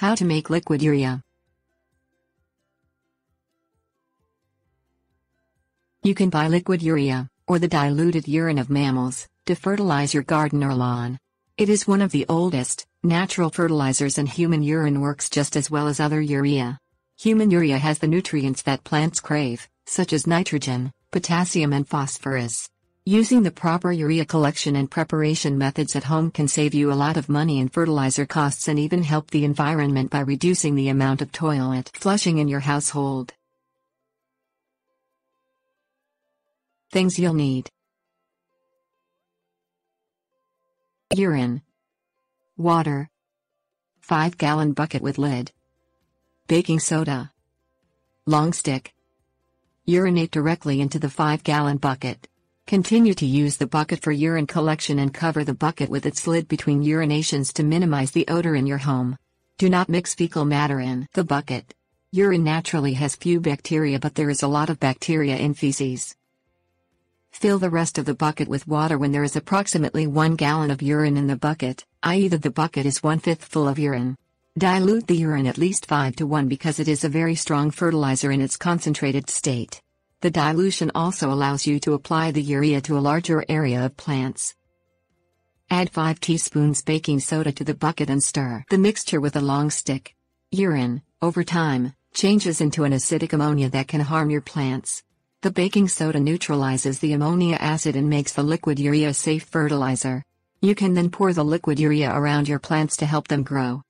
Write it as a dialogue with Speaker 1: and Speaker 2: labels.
Speaker 1: How to make liquid urea. You can buy liquid urea, or the diluted urine of mammals, to fertilize your garden or lawn. It is one of the oldest, natural fertilizers and human urine works just as well as other urea. Human urea has the nutrients that plants crave, such as nitrogen, potassium and phosphorus. Using the proper urea collection and preparation methods at home can save you a lot of money in fertilizer costs and even help the environment by reducing the amount of toilet flushing in your household. Things you'll need Urine, Water, 5 gallon bucket with lid, Baking soda, Long stick. Urinate directly into the 5 gallon bucket. Continue to use the bucket for urine collection and cover the bucket with its lid between urinations to minimize the odor in your home. Do not mix fecal matter in the bucket. Urine naturally has few bacteria but there is a lot of bacteria in feces. Fill the rest of the bucket with water when there is approximately 1 gallon of urine in the bucket, i.e. that the bucket is one-fifth full of urine. Dilute the urine at least 5 to 1 because it is a very strong fertilizer in its concentrated state. The dilution also allows you to apply the urea to a larger area of plants. Add 5 teaspoons baking soda to the bucket and stir the mixture with a long stick. Urine, over time, changes into an acidic ammonia that can harm your plants. The baking soda neutralizes the ammonia acid and makes the liquid urea a safe fertilizer. You can then pour the liquid urea around your plants to help them grow.